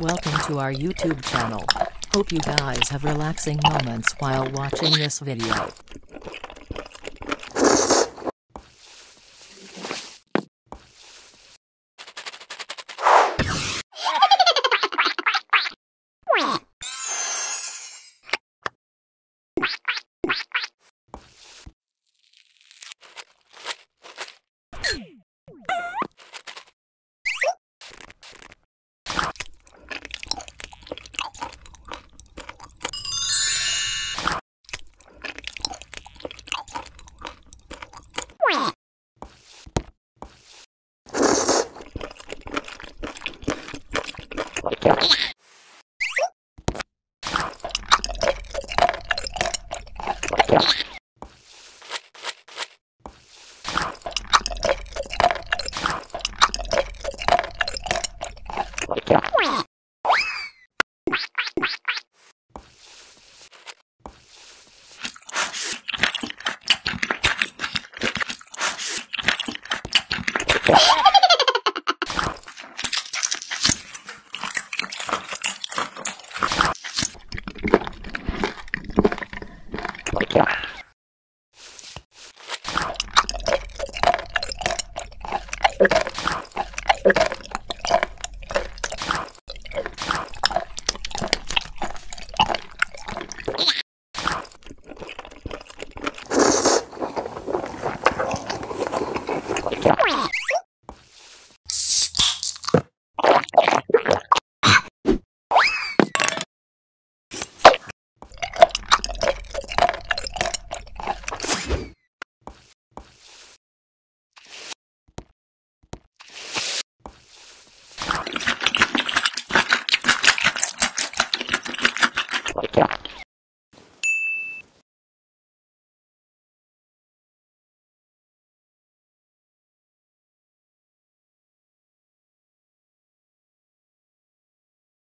Welcome to our YouTube channel. Hope you guys have relaxing moments while watching this video. Yeah. particular.